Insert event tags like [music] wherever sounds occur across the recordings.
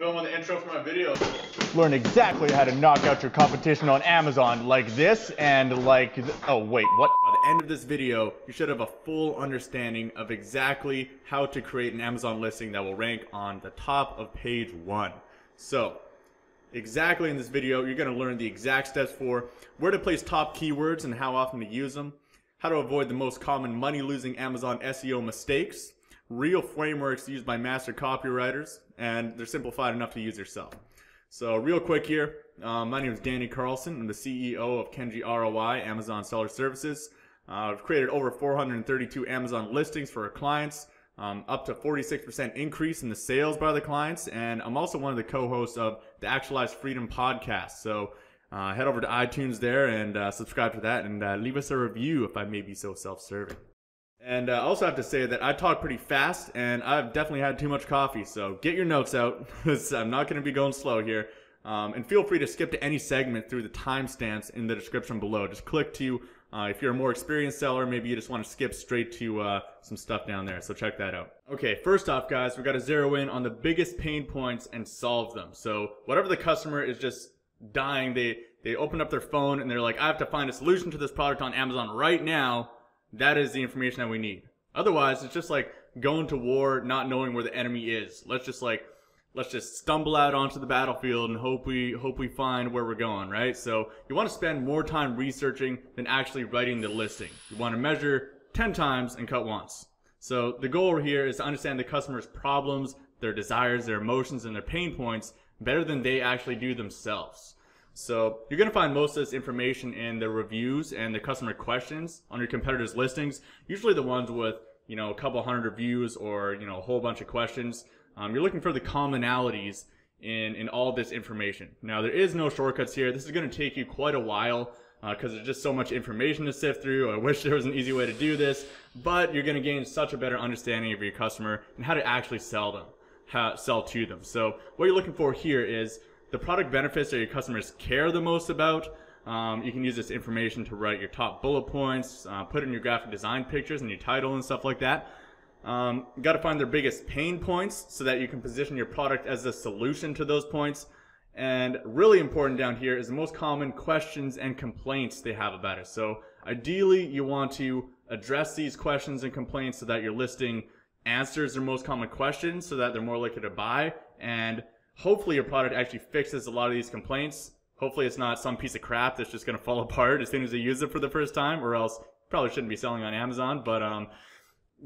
filming the intro for my video. Learn exactly how to knock out your competition on Amazon like this and like, th- oh wait, what? By the end of this video, you should have a full understanding of exactly how to create an Amazon listing that will rank on the top of page one. So, exactly in this video, you're going to learn the exact steps for where to place top keywords and how often to use them, how to avoid the most common money losing Amazon SEO mistakes, real frameworks used by master copywriters, and they're simplified enough to use yourself. So, real quick here, uh, my name is Danny Carlson. I'm the CEO of Kenji ROI, Amazon Seller Services. Uh, I've created over 432 Amazon listings for our clients, um, up to 46% increase in the sales by the clients, and I'm also one of the co-hosts of the Actualize Freedom podcast. So uh, head over to iTunes there and uh, subscribe to that, and uh, leave us a review if I may be so self-serving. And uh, I also have to say that I talk pretty fast, and I've definitely had too much coffee. So get your notes out. [laughs] I'm not going to be going slow here. Um, and feel free to skip to any segment through the timestamps in the description below. Just click to, uh, if you're a more experienced seller, maybe you just want to skip straight to uh, some stuff down there. So check that out. Okay, first off, guys, we got to zero in on the biggest pain points and solve them. So whatever the customer is just dying, they they open up their phone and they're like, I have to find a solution to this product on Amazon right now. That is the information that we need. Otherwise, it's just like going to war, not knowing where the enemy is. Let's just like let's just stumble out onto the battlefield and hope we hope we find where we're going, right? So you want to spend more time researching than actually writing the listing. You want to measure 10 times and cut once. So the goal here is to understand the customer's problems, their desires, their emotions, and their pain points better than they actually do themselves. So you're going to find most of this information in the reviews and the customer questions on your competitors' listings. Usually the ones with you know a couple hundred reviews or you know a whole bunch of questions. Um, you're looking for the commonalities in in all this information. Now there is no shortcuts here. This is going to take you quite a while because there's just so much information to sift through. I [laughs] wish there was an easy way to do this, but you're going to gain such a better understanding of your customer and how to actually sell them, how sell to them. So what you're looking for here is the product benefits that your customers care the most about. Um, you can use this information to write your top bullet points, uh, put in your graphic design pictures and your title and stuff like that. Um, you got to find their biggest pain points so that you can position your product as a solution to those points. And really important down here is the most common questions and complaints they have about it. So ideally, you want to address these questions and complaints so that your listing answers their most common questions so that they're more likely to buy. And hopefully your product actually fixes a lot of these complaints. Hopefully it's not some piece of crap that's just going to fall [laughs] apart as soon as they use it for the first time or else probably shouldn't be selling on Amazon. But um,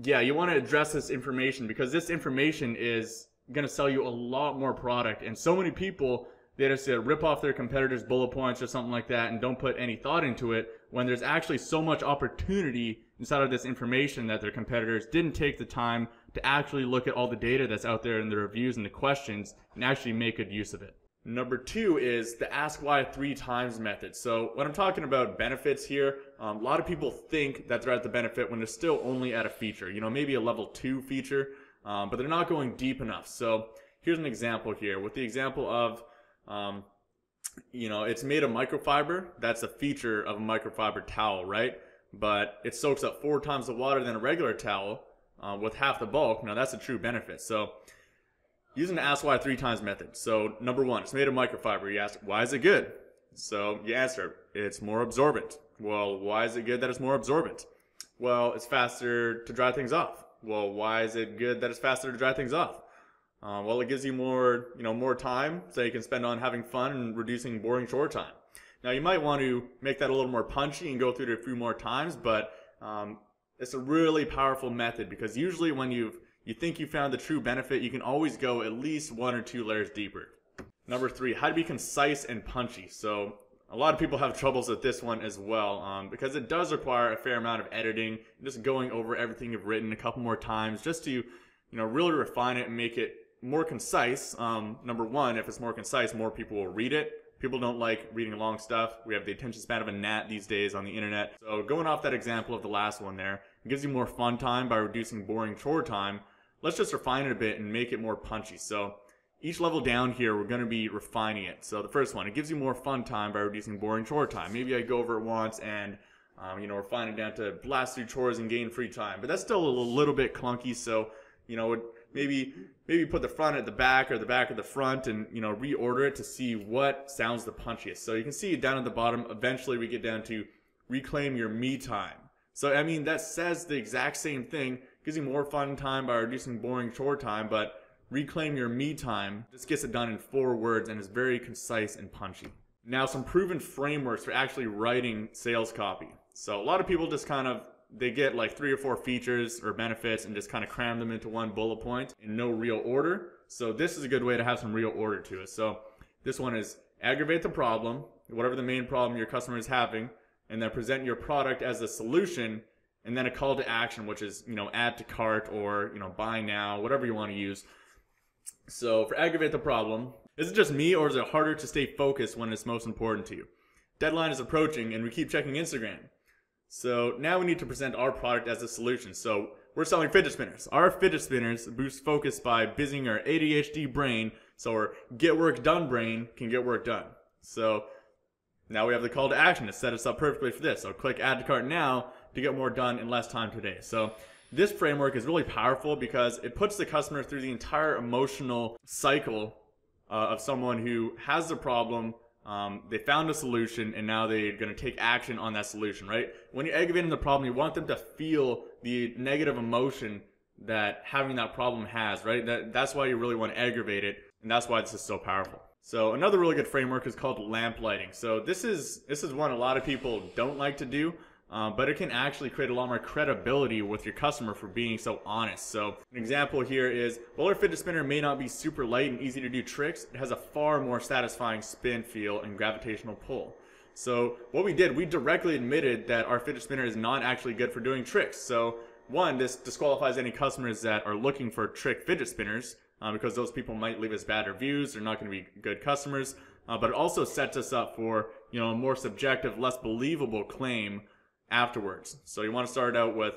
yeah, you want to address this information because this information is going to sell you a lot more product. And so many people, they just uh, rip off their competitors' bullet points or something like that and don't put any thought into it when there's actually so much opportunity inside of this information that their competitors didn't take the time to actually look at all the data that's out there in the reviews and the questions and actually make good use of it. Number two is the ask why three times method. So when I'm talking about benefits here, um, a lot of people think that they're at the benefit when they're still only at a feature, you know, maybe a level two feature, um, but they're not going deep enough. So here's an example here with the example of, um, you know, it's made of microfiber. That's a feature of a microfiber towel, right? But it soaks up four times the water than a regular towel uh, with half the bulk. Now that's a true benefit. So using the ask why three times method. So number one, it's made of microfiber. You ask, why is it good? So you answer, it's more absorbent. Well, why is it good that it's more absorbent? Well, it's faster to dry things off. Well, why is it good that it's faster to dry things off? Uh, well, it gives you more, you know, more time so you can spend on having fun and reducing boring chore time. Now, you might want to make that a little more punchy and go through it a few more times, but um, it's a really powerful method because usually when you've you think you found the true benefit, you can always go at least one or two layers deeper. Number three, how to be concise and punchy. So a lot of people have troubles with this one as well um, because it does require a fair amount of editing, just going over everything you've written a couple more times just to, you know, really refine it and make it more concise. Um, number one, if it's more concise, more people will read it. People don't like reading long stuff. We have the attention span of a gnat these days on the internet. So going off that example of the last one there, it gives you more fun time by reducing boring chore time let's just refine it a bit and make it more punchy. So each level down here, we're going to be refining it. So the first one, it gives you more fun time by reducing boring chore time. Maybe I go over it once and, um, you know, refine it down to blast through chores and gain free time. But that's still a little bit clunky. So, you know, maybe maybe put the front at the back or the back at the front and you know reorder it to see what sounds the punchiest. So you can see down at the bottom, eventually we get down to reclaim your me time. So I mean that says the exact same thing, gives you more fun time by reducing boring chore time, but reclaim your me time just gets it done in four words and is very concise and punchy. Now some proven frameworks for actually writing sales copy. So a lot of people just kind of they get like three or four features or benefits and just kind of cram them into one bullet point in no real order. So this is a good way to have some real order to it. So this one is aggravate the problem, whatever the main problem your customer is having, and then present your product as a solution and then a call to action, which is, you know, add to cart or, you know, buy now, whatever you want to use. So for aggravate the problem, is it just me or is it harder to stay focused when it's most important to you? Deadline is approaching and we keep checking Instagram. So now we need to present our product as a solution. So we're selling fidget spinners. Our fidget spinners boost focus by busying our ADHD brain so our get work done brain can get work done. So now we have the call to action to set us up perfectly for this. So click add to cart now to get more done in less time today. So this framework is really powerful because it puts the customer through the entire emotional cycle uh, of someone who has the problem, um, they found a solution, and now they're going to take action on that solution, right? When you're aggravating the problem, you want them to feel the negative emotion that having that problem has, right? That, that's why you really want to aggravate it, and that's why this is so powerful. So another really good framework is called lamp lighting. So this is this is one a lot of people don't like to do, um, but it can actually create a lot more credibility with your customer for being so honest. So an example here is roller fidget spinner may not be super light and easy to do tricks. It has a far more satisfying spin feel and gravitational pull. So what we did, we directly admitted that our fidget spinner is not actually good for doing tricks. So one, this disqualifies any customers that are looking for trick fidget spinners uh, because those people might leave us bad reviews. They're not going to be good customers. Uh, but it also sets us up for you know a more subjective, less believable claim afterwards. So you want to start out with,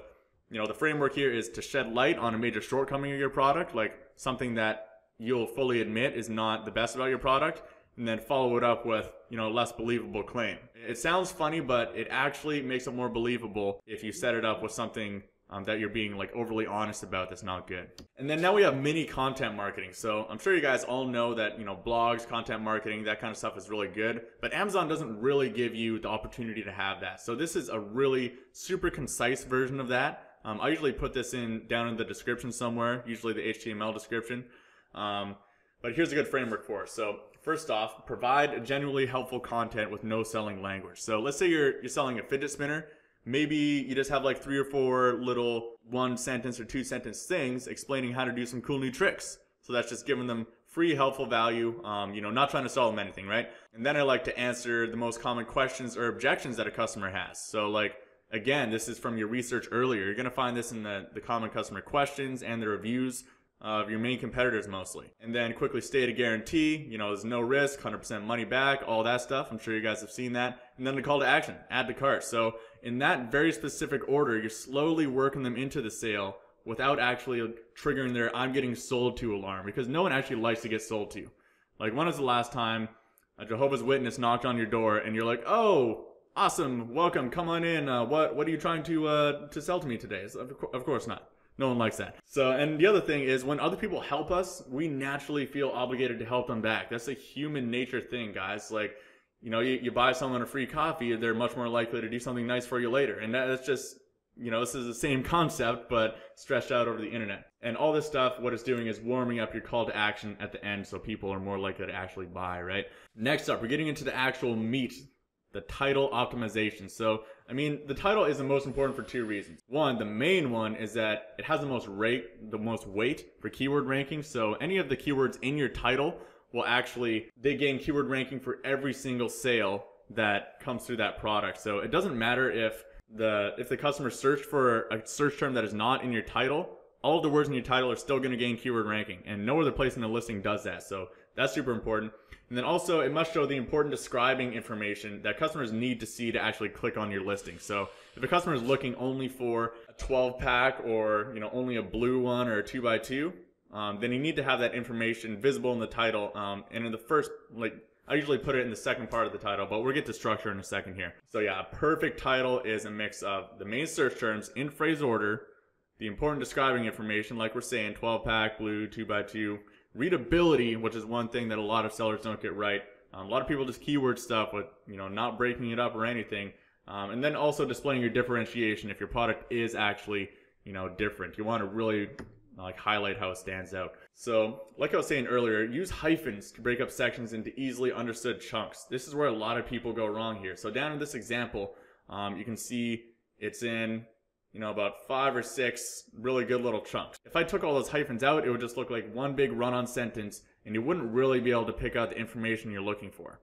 you know, the framework here is to shed light on a major shortcoming of your product, like something that you'll fully admit is not the best about your product, and then follow it up with, you know, a less believable claim. It sounds funny, but it actually makes it more believable if you set it up with something um, that you're being like overly honest about that's not good. And then now we have mini content marketing. So I'm sure you guys all know that, you know, blogs, content marketing, that kind of stuff is really good, but Amazon doesn't really give you the opportunity to have that. So this is a really super concise version of that. Um, I usually put this in down in the description somewhere, usually the HTML description. Um, but here's a good framework for it. So first off, provide a genuinely helpful content with no selling language. So let's say you're, you're selling a fidget spinner maybe you just have like three or four little one sentence or two sentence things explaining how to do some cool new tricks. So that's just giving them free helpful value, um, you know, not trying to sell them anything, right? And then I like to answer the most common questions or objections that a customer has. So like, again, this is from your research earlier. You're going to find this in the, the common customer questions and the reviews of your main competitors mostly. And then quickly state a guarantee, you know, there's no risk, 100% money back, all that stuff. I'm sure you guys have seen that. And then the call to action, add to cart. So in that very specific order, you're slowly working them into the sale without actually triggering their I'm getting sold to alarm because no one actually likes to get sold to. You. Like when was the last time a Jehovah's Witness knocked on your door and you're like, oh, awesome, welcome, come on in. Uh, what what are you trying to uh, to sell to me today? So, of, of course not. No one likes that. So, and the other thing is when other people help us, we naturally feel obligated to help them back. That's a human nature thing, guys. Like, you know, you, you buy someone a free coffee, they're much more likely to do something nice for you later. And that's just, you know, this is the same concept, but stretched out over the internet. And all this stuff, what it's doing is warming up your call to action at the end so people are more likely to actually buy, right? Next up, we're getting into the actual meat the title optimization. So, I mean, the title is the most important for two reasons. One, the main one is that it has the most rate, the most weight for keyword ranking. So any of the keywords in your title will actually, they gain keyword ranking for every single sale that comes through that product. So it doesn't matter if the, if the customer searched for a search term that is not in your title, all of the words in your title are still going to gain keyword ranking and no other place in the listing does that. So that's super important. And then also it must show the important describing information that customers need to see to actually click on your listing. So if a customer is looking only for a 12 pack or, you know, only a blue one or a two by two, um, then you need to have that information visible in the title. Um, and in the first, like, I usually put it in the second part of the title, but we'll get to structure in a second here. So yeah, a perfect title is a mix of the main search terms in phrase order, the important describing information, like we're saying, 12 pack, blue, 2x2, readability, which is one thing that a lot of sellers don't get right. Um, a lot of people just keyword stuff with, you know, not breaking it up or anything. Um, and then also displaying your differentiation if your product is actually, you know, different. You want to really like highlight how it stands out. So, like I was saying earlier, use hyphens to break up sections into easily understood chunks. This is where a lot of people go wrong here. So down in this example, um, you can see it's in, you know, about five or six really good little chunks. If I took all those hyphens out, it would just look like one big run-on sentence, and you wouldn't really be able to pick out the information you're looking for.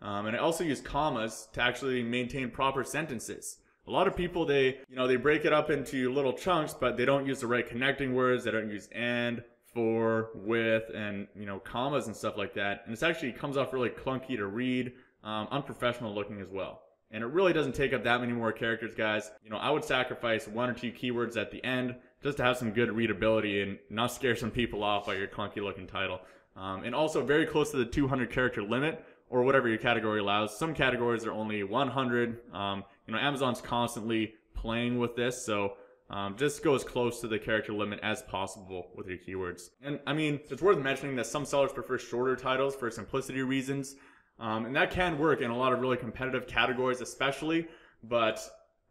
Um, and I also use commas to actually maintain proper sentences. A lot of people, they, you know, they break it up into little chunks, but they don't use the right connecting words. They don't use and, for, with, and, you know, commas and stuff like that. And it actually comes off really clunky to read, um, unprofessional looking as well. And it really doesn't take up that many more characters, guys. You know, I would sacrifice one or two keywords at the end just to have some good readability and not scare some people off by your clunky looking title. Um, and also very close to the 200 character limit or whatever your category allows. Some categories are only 100. Um, you know, Amazon's constantly playing with this, so um, just go as close to the character limit as possible with your keywords. And I mean, it's worth mentioning that some sellers prefer shorter titles for simplicity reasons, um, and that can work in a lot of really competitive categories, especially. But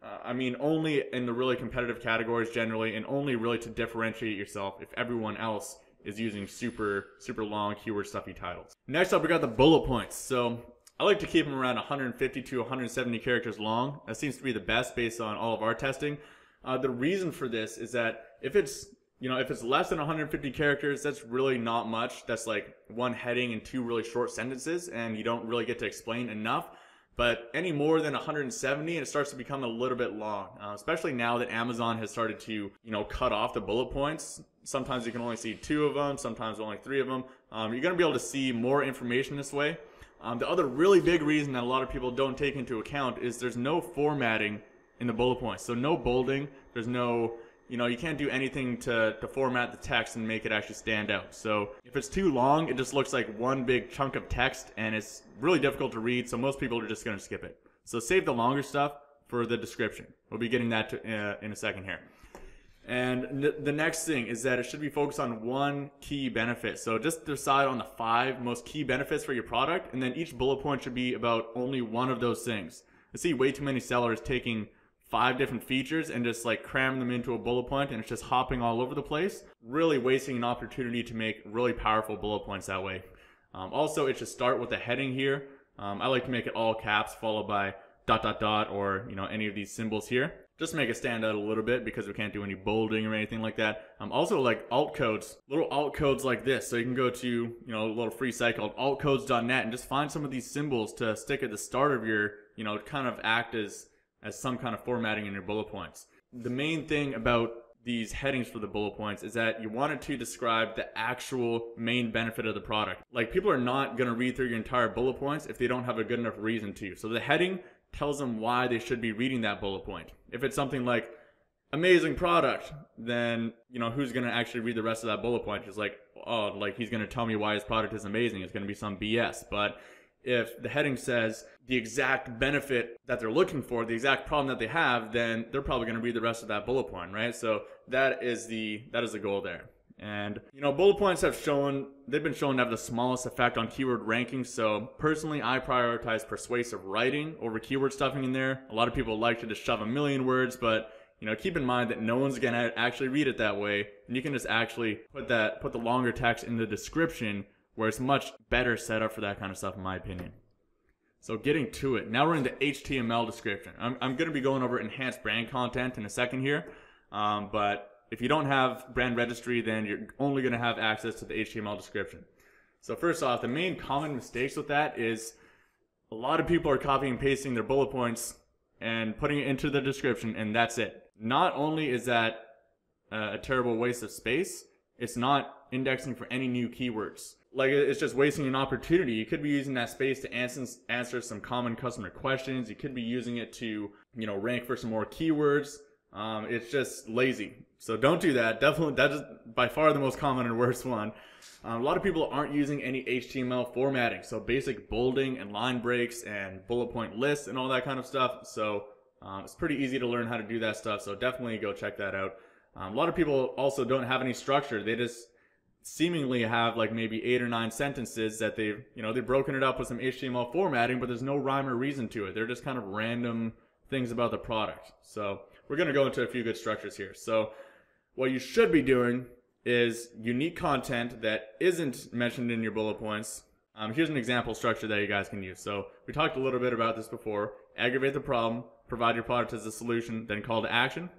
uh, I mean, only in the really competitive categories generally, and only really to differentiate yourself if everyone else is using super, super long keyword stuffy titles. Next up, we got the bullet points. So I like to keep them around 150 to 170 characters long. That seems to be the best based on all of our testing. Uh, the reason for this is that if it's you know if it's less than 150 characters, that's really not much. That's like one heading and two really short sentences, and you don't really get to explain enough. But any more than 170, it starts to become a little bit long, uh, especially now that Amazon has started to, you know, cut off the bullet points. Sometimes you can only see two of them, sometimes only three of them. Um, you're going to be able to see more information this way. Um, the other really big reason that a lot of people don't take into account is there's no formatting in the bullet points. So no bolding. There's no you know, you can't do anything to, to format the text and make it actually stand out. So if it's too long, it just looks like one big chunk of text and it's really difficult to read. So most people are just going to skip it. So save the longer stuff for the description. We'll be getting that to, uh, in a second here. And the next thing is that it should be focused on one key benefit. So just decide on the five most key benefits for your product, and then each bullet point should be about only one of those things. I see way too many sellers taking five different features and just like cram them into a bullet point and it's just hopping all over the place, really wasting an opportunity to make really powerful bullet points that way. Um, also, it should start with a heading here. Um, I like to make it all caps followed by dot dot dot or you know any of these symbols here just make it stand out a little bit because we can't do any bolding or anything like that. Um, also like alt codes, little alt codes like this. So you can go to, you know, a little free site called altcodes.net and just find some of these symbols to stick at the start of your, you know, kind of act as as some kind of formatting in your bullet points. The main thing about these headings for the bullet points is that you wanted to describe the actual main benefit of the product. Like people are not going to read through your entire bullet points if they don't have a good enough reason to. So the heading tells them why they should be reading that bullet point. If it's something like amazing product, then you know who's going to actually read the rest of that bullet point? Just like oh, like he's going to tell me why his product is amazing. It's going to be some BS. But if the heading says the exact benefit that they're looking for, the exact problem that they have, then they're probably going to read the rest of that bullet point, right? So that is the that is the goal there. And you know, bullet points have shown they've been shown to have the smallest effect on keyword rankings. So personally, I prioritize persuasive writing over keyword stuffing in there. A lot of people like to just shove a million words, but you know, keep in mind that no one's gonna actually read it that way, and you can just actually put that put the longer text in the description where it's much better set up for that kind of stuff, in my opinion. So getting to it. Now we're in the HTML description. I'm, I'm going to be going over enhanced brand content in a second here. Um, but if you don't have brand registry, then you're only going to have access to the HTML description. So first off, the main common mistakes with that is a lot of people are copying and pasting their bullet points and putting it into the description, and that's it. Not only is that uh, a terrible waste of space, it's not indexing for any new keywords like it's just wasting an opportunity. You could be using that space to answer answer some common customer questions. You could be using it to you know rank for some more keywords. Um, it's just lazy. So don't do that. Definitely, that is by far the most common and worst one. Um, a lot of people aren't using any HTML formatting, so basic bolding and line breaks and bullet point lists and all that kind of stuff. So um, it's pretty easy to learn how to do that stuff. So definitely go check that out. Um, a lot of people also don't have any structure. They just seemingly have like maybe eight or nine sentences that they've you know they've broken it up with some HTML formatting, but there's no rhyme or reason to it. They're just kind of random things about the product. So we're gonna go into a few good structures here. So what you should be doing is unique content that isn't mentioned in your bullet points. Um, here's an example structure that you guys can use. So we talked a little bit about this before. Aggravate the problem, provide your product as a solution, then call to action.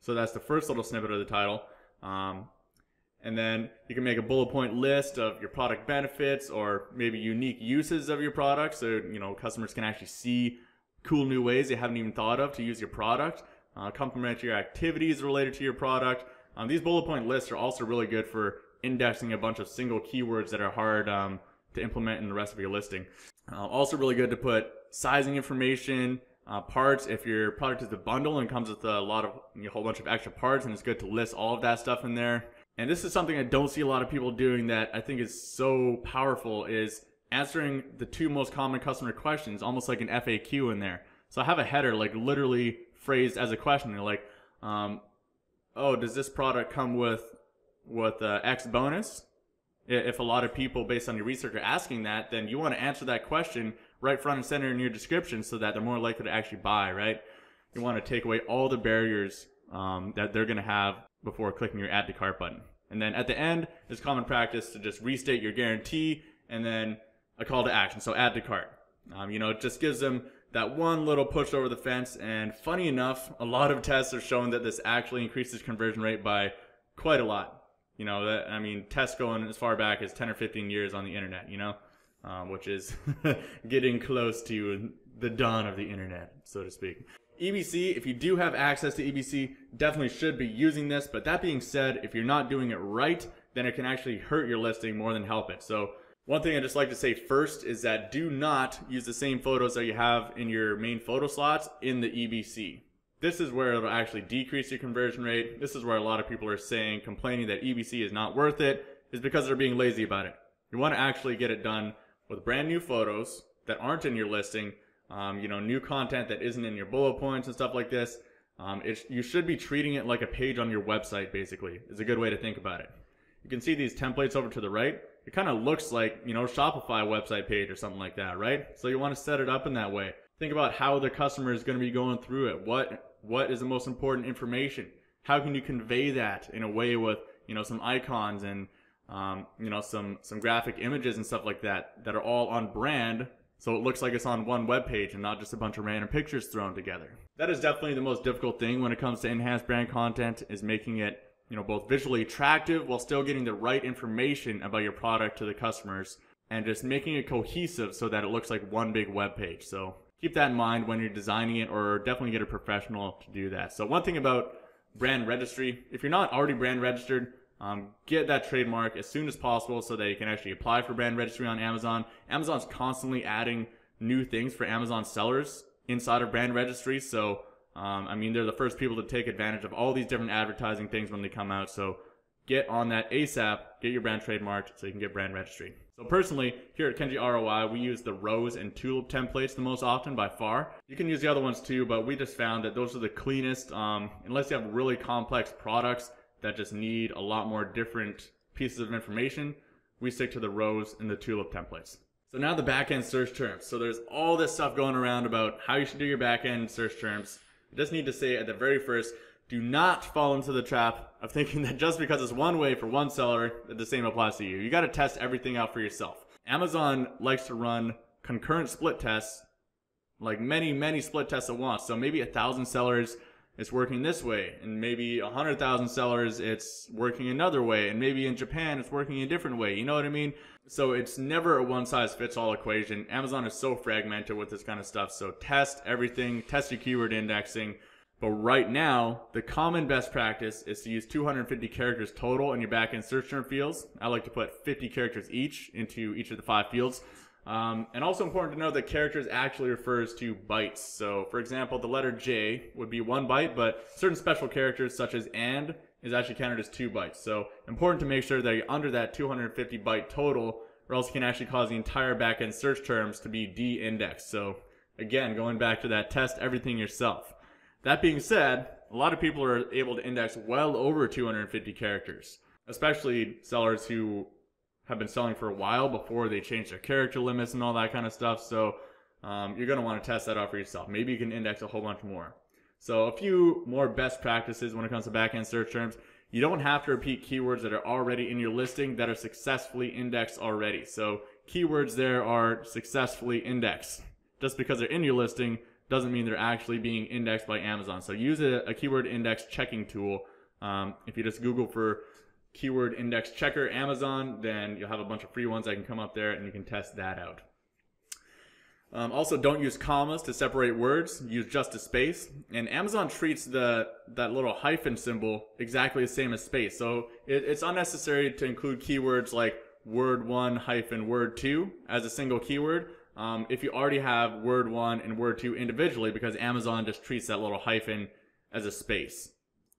So that's the first little snippet of the title. Um, and then you can make a bullet point list of your product benefits or maybe unique uses of your product so you know customers can actually see cool new ways they haven't even thought of to use your product uh, complementary activities related to your product. Um, these bullet point lists are also really good for indexing a bunch of single keywords that are hard um, to implement in the rest of your listing. Uh, also really good to put sizing information uh, parts. If your product is a bundle and comes with a lot of a whole bunch of extra parts and it's good to list all of that stuff in there and this is something I don't see a lot of people doing that I think is so powerful is answering the two most common customer questions, almost like an FAQ in there. So I have a header like literally phrased as a question. Like, um, oh, does this product come with with uh, X bonus? If a lot of people, based on your research, are asking that, then you want to answer that question right front and center in your description so that they're more likely to actually buy, right? You want to take away all the barriers um, that they're going to have before clicking your add to cart button. And then at the end, it's common practice to just restate your guarantee and then a call to action. So add to cart. Um, you know, it just gives them that one little push over the fence. And funny enough, a lot of tests are showing that this actually increases conversion rate by quite a lot. You know, that I mean, tests going as far back as 10 or 15 years on the internet, you know, um, which is [laughs] getting close to the dawn of the internet, so to speak. EBC, if you do have access to EBC, definitely should be using this. But that being said, if you're not doing it right, then it can actually hurt your listing more than help it. So one thing I just like to say first is that do not use the same photos that you have in your main photo slots in the EBC. This is where it'll actually decrease your conversion rate. This is where a lot of people are saying, complaining that EBC is not worth it, is because they're being lazy about it. You want to actually get it done with brand new photos that aren't in your listing um, you know, new content that isn't in your bullet points and stuff like this. Um, it, you should be treating it like a page on your website, basically, is a good way to think about it. You can see these templates over to the right. It kind of looks like, you know, Shopify website page or something like that, right? So you want to set it up in that way. Think about how the customer is going to be going through it. What, what is the most important information? How can you convey that in a way with, you know, some icons and, um, you know, some, some graphic images and stuff like that that are all on brand so it looks like it's on one web page and not just a bunch of random pictures thrown together. That is definitely the most difficult thing when it comes to enhanced brand content is making it, you know, both visually attractive while still getting the right information about your product to the customers and just making it cohesive so that it looks like one big web page. So keep that in mind when you're designing it or definitely get a professional to do that. So one thing about brand registry, if you're not already brand registered, um, get that trademark as soon as possible so that you can actually apply for brand registry on Amazon. Amazon's constantly adding new things for Amazon sellers inside of brand registry. So, um, I mean, they're the first people to take advantage of all these different advertising things when they come out. So, get on that ASAP, get your brand trademarked so you can get brand registry. So personally, here at Kenji ROI, we use the rose and tulip templates the most often by far. You can use the other ones too, but we just found that those are the cleanest, um, unless you have really complex products that just need a lot more different pieces of information, we stick to the rose and the tulip templates. So now the backend search terms. So there's all this stuff going around about how you should do your backend search terms. I just need to say at the very first, do not fall into the trap of thinking that just because it's one way for one seller, that the same applies to you. You got to test everything out for yourself. Amazon likes to run concurrent split tests, like many, many split tests at once. So maybe a thousand sellers it's working this way and maybe 100,000 sellers it's working another way and maybe in Japan it's working a different way you know what I mean? So it's never a one size fits all equation. Amazon is so fragmented with this kind of stuff so test everything test your keyword indexing. But right now the common best practice is to use 250 characters total in your backend search term fields. I like to put 50 characters each into each of the five fields um, and also important to know that characters actually refers to bytes. So for example, the letter J would be one byte, but certain special characters such as and is actually counted as two bytes. So important to make sure that you're under that 250 byte total or else you can actually cause the entire backend search terms to be de-indexed. So again, going back to that test everything yourself. That being said, A lot of people are able to index well over 250 characters, especially sellers who have been selling for a while before they change their character limits and all that kind of stuff. So um, you're going to want to test that out for yourself. Maybe you can index a whole bunch more. So a few more best practices when it comes to backend search terms. You don't have to repeat keywords that are already in your listing that are successfully indexed already. So keywords there are successfully indexed. Just because they're in your listing doesn't mean they're actually being indexed by Amazon. So use a, a keyword index checking tool. Um, if you just Google for keyword index checker Amazon, then you'll have a bunch of free ones that can come up there and you can test that out. Um, also, don't use commas to separate words. Use just a space. And Amazon treats the that little hyphen symbol exactly the same as space. So it, it's unnecessary to include keywords like word one hyphen word two as a single keyword. Um, if you already have word one and word two individually, because Amazon just treats that little hyphen as a space.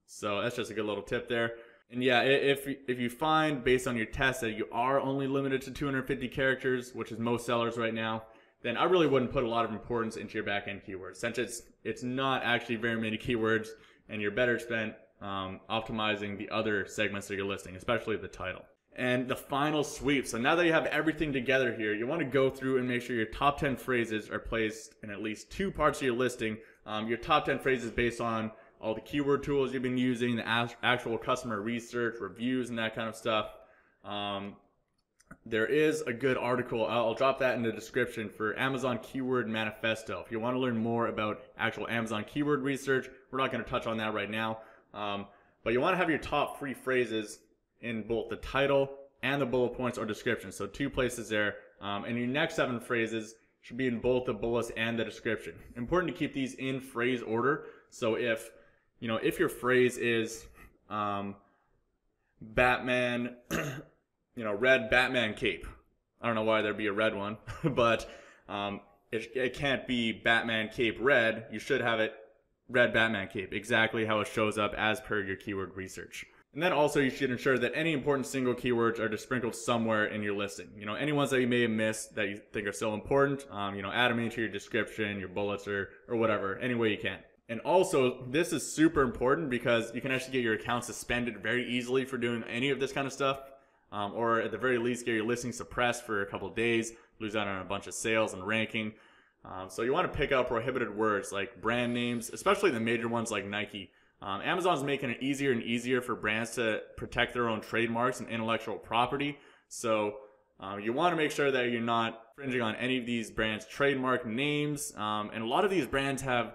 So that's just a good little tip there. And yeah, if if you find based on your test that you are only limited to 250 characters, which is most sellers right now, then I really wouldn't put a lot of importance into your backend keywords since it's it's not actually very many keywords, and you're better spent um, optimizing the other segments of your listing, especially the title. And the final sweep. So now that you have everything together here, you want to go through and make sure your top 10 phrases are placed in at least two parts of your listing. Um, your top 10 phrases based on all the keyword tools you've been using, the actual customer research, reviews, and that kind of stuff. Um, there is a good article. I'll drop that in the description for Amazon Keyword Manifesto. If you want to learn more about actual Amazon keyword research, we're not going to touch on that right now. Um, but you want to have your top three phrases in both the title and the bullet points or description. So two places there. Um, and your next seven phrases should be in both the bullets and the description. Important to keep these in phrase order. So if, you know, if your phrase is um, Batman [clears throat] you know, red Batman cape. I don't know why there'd be a red one, [laughs] but um, it, it can't be Batman cape red. You should have it red Batman cape, exactly how it shows up as per your keyword research. And then also you should ensure that any important single keywords are just sprinkled somewhere in your listing. You know, any ones that you may have missed that you think are still important, um, you know, add them into your description, your bullets, or, or whatever, any way you can. And also, this is super important because you can actually get your account suspended very easily for doing any of this kind of stuff um, or at the very least get your listing suppressed for a couple days, lose out on a bunch of sales and ranking. Um, so you want to pick out prohibited words like brand names, especially the major ones like Nike. Um, Amazon's making it easier and easier for brands to protect their own trademarks and intellectual property. So um, you want to make sure that you're not infringing on any of these brands' trademark names. Um, and a lot of these brands have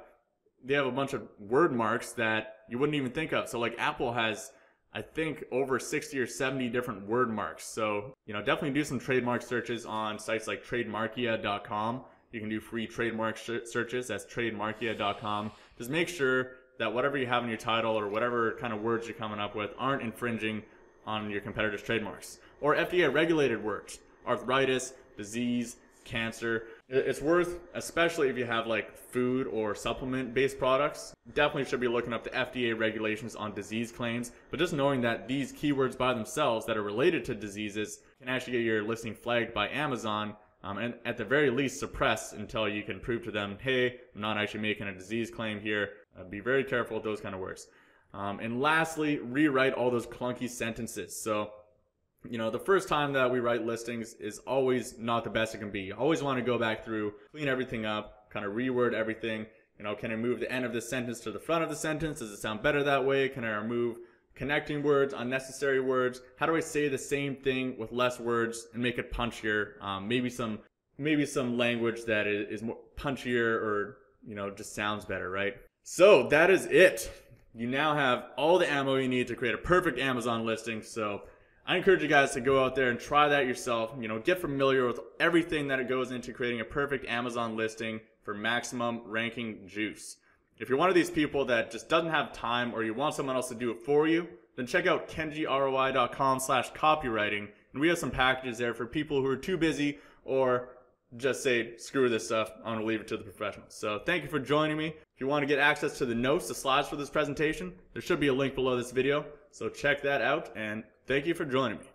they have a bunch of word marks that you wouldn't even think of. So like Apple has I think over 60 or 70 different word marks. So, you know, definitely do some trademark searches on sites like trademarkia.com. You can do free trademark searches. That's trademarkia.com. Just make sure that whatever you have in your title or whatever kind of words you're coming up with aren't infringing on your competitors' trademarks. Or FDA regulated words, arthritis, disease, cancer. It's worth, especially if you have like food or supplement based products, definitely should be looking up the FDA regulations on disease claims. But just knowing that these keywords by themselves that are related to diseases can actually get your listing flagged by Amazon um, and at the very least suppressed until you can prove to them, hey, I'm not actually making a disease claim here. Uh, be very careful with those kind of words. Um, and lastly, rewrite all those clunky sentences. So you know, the first time that we write listings is always not the best it can be. Always want to go back through, clean everything up, kind of reword everything. You know, can I move the end of the sentence to the front of the sentence? Does it sound better that way? Can I remove connecting words, unnecessary words? How do I say the same thing with less words and make it punchier? Um, maybe some, maybe some language that is, is more punchier or, you know, just sounds better, right? So that is it. You now have all the ammo you need to create a perfect Amazon listing. So I encourage you guys to go out there and try that yourself. You know, get familiar with everything that it goes into creating a perfect Amazon listing for maximum ranking juice. If you're one of these people that just doesn't have time or you want someone else to do it for you, then check out kenjiroi.com slash copywriting. And we have some packages there for people who are too busy or just say, screw this stuff, I'm gonna leave it to the professionals. So thank you for joining me. If you want to get access to the notes, the slides for this presentation, there should be a link below this video. So check that out and Thank you for joining me.